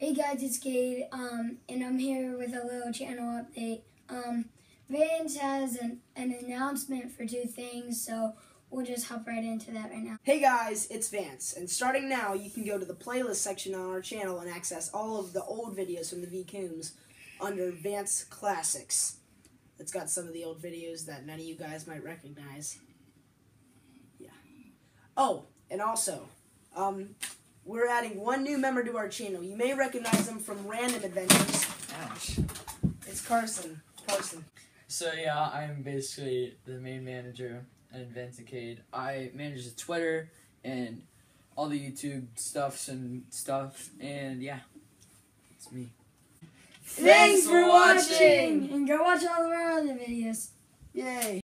Hey guys, it's Cade, um, and I'm here with a little channel update. Um, Vance has an, an announcement for two things, so we'll just hop right into that right now. Hey guys, it's Vance, and starting now, you can go to the playlist section on our channel and access all of the old videos from the V Coombs under Vance Classics. It's got some of the old videos that none of you guys might recognize. Yeah. Oh, and also, um, we're adding one new member to our channel. You may recognize him from Random Adventures. Ouch. It's Carson. Carson. So yeah, I'm basically the main manager at Venticade. I manage the Twitter and all the YouTube stuffs and stuff, and yeah, it's me. Thanks for watching! And go watch all of our other videos. Yay.